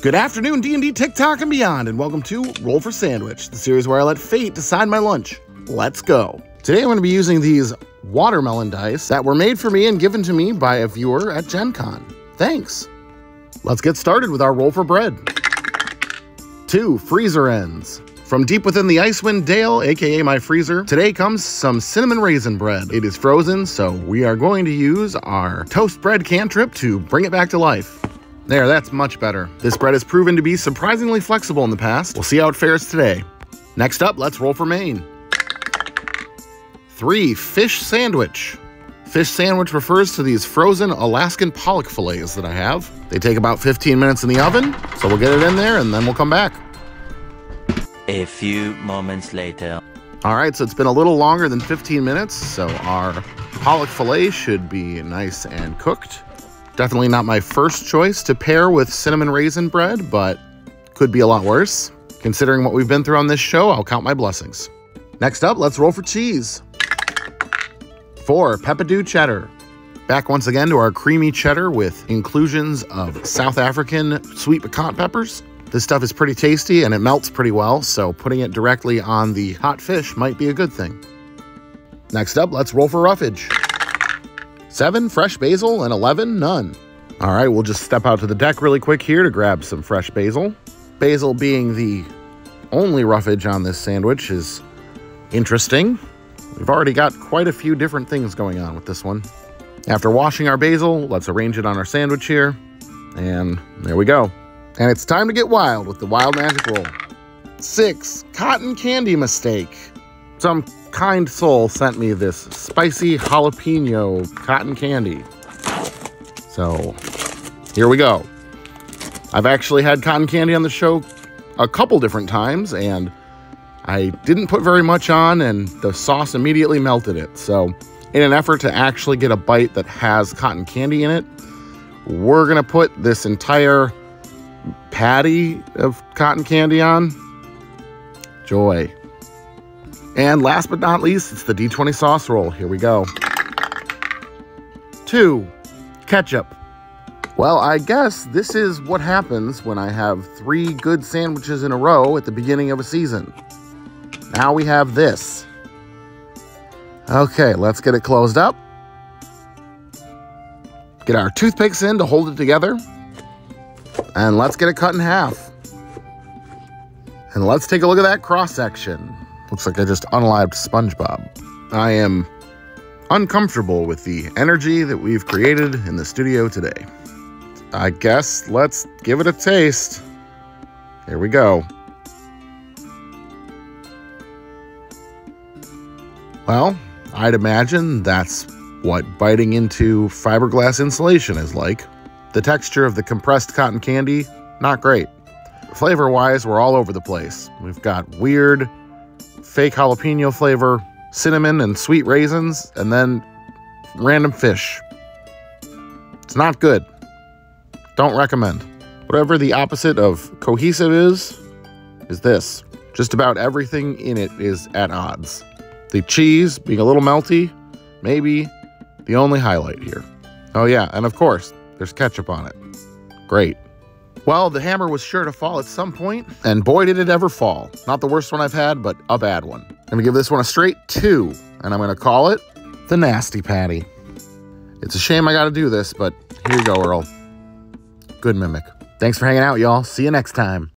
Good afternoon, D&D, TikTok, and beyond, and welcome to Roll for Sandwich, the series where I let fate decide my lunch. Let's go. Today I'm going to be using these watermelon dice that were made for me and given to me by a viewer at Gen Con. Thanks. Let's get started with our roll for bread. Two freezer ends. From deep within the Icewind Dale, aka my freezer, today comes some cinnamon raisin bread. It is frozen, so we are going to use our toast bread cantrip to bring it back to life. There, that's much better. This bread has proven to be surprisingly flexible in the past. We'll see how it fares today. Next up, let's roll for main. Three, fish sandwich. Fish sandwich refers to these frozen Alaskan pollock fillets that I have. They take about 15 minutes in the oven, so we'll get it in there and then we'll come back. A few moments later. All right, so it's been a little longer than 15 minutes, so our pollock fillet should be nice and cooked. Definitely not my first choice to pair with cinnamon raisin bread, but could be a lot worse. Considering what we've been through on this show, I'll count my blessings. Next up, let's roll for cheese. Four, Peppadew cheddar. Back once again to our creamy cheddar with inclusions of South African sweet piquant peppers. This stuff is pretty tasty and it melts pretty well, so putting it directly on the hot fish might be a good thing. Next up, let's roll for roughage. Seven, fresh basil, and 11, none. All right, we'll just step out to the deck really quick here to grab some fresh basil. Basil being the only roughage on this sandwich is interesting. We've already got quite a few different things going on with this one. After washing our basil, let's arrange it on our sandwich here. And there we go. And it's time to get wild with the wild magic roll. Six, cotton candy mistake. Some kind soul sent me this spicy jalapeno cotton candy. So here we go. I've actually had cotton candy on the show a couple different times, and I didn't put very much on, and the sauce immediately melted it. So, in an effort to actually get a bite that has cotton candy in it, we're gonna put this entire patty of cotton candy on. Joy. And last but not least, it's the D20 sauce roll. Here we go. Two, ketchup. Well, I guess this is what happens when I have three good sandwiches in a row at the beginning of a season. Now we have this. Okay, let's get it closed up. Get our toothpicks in to hold it together. And let's get it cut in half. And let's take a look at that cross section. Looks like I just unalived SpongeBob. I am uncomfortable with the energy that we've created in the studio today. I guess let's give it a taste. Here we go. Well, I'd imagine that's what biting into fiberglass insulation is like. The texture of the compressed cotton candy, not great. Flavor wise, we're all over the place. We've got weird, fake jalapeno flavor, cinnamon and sweet raisins, and then random fish. It's not good. Don't recommend. Whatever the opposite of cohesive is, is this. Just about everything in it is at odds. The cheese being a little melty, maybe the only highlight here. Oh, yeah, and of course, there's ketchup on it. Great. Well, the hammer was sure to fall at some point, and boy, did it ever fall. Not the worst one I've had, but a bad one. I'm gonna give this one a straight two, and I'm gonna call it the Nasty Patty. It's a shame I gotta do this, but here you go, Earl. Good mimic. Thanks for hanging out, y'all. See you next time.